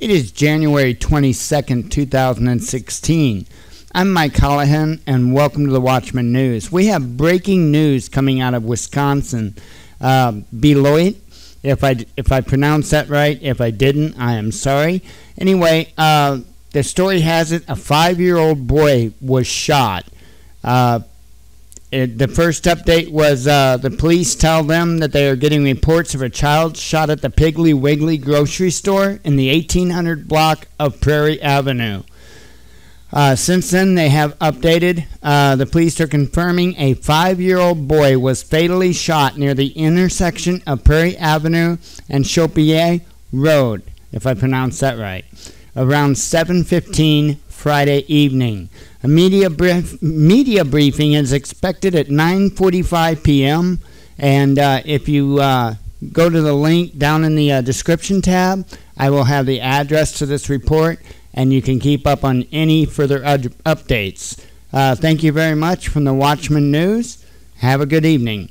It is January 22nd, 2016. I'm Mike Callahan, and welcome to the Watchman News. We have breaking news coming out of Wisconsin. Uh, Beloit, if I, if I pronounced that right, if I didn't, I am sorry. Anyway, uh, the story has it a five year old boy was shot. Uh, it, the first update was uh, the police tell them that they are getting reports of a child shot at the Piggly Wiggly grocery store in the 1800 block of Prairie Avenue. Uh, since then, they have updated. Uh, the police are confirming a five year old boy was fatally shot near the intersection of Prairie Avenue and Shopiere Road, if I pronounce that right, around 7:15 Friday evening. A media brief, media briefing is expected at 9:45 p.m. And uh, if you uh, go to the link down in the uh, description tab, I will have the address to this report, and you can keep up on any further updates. Uh, thank you very much from the Watchman News. Have a good evening.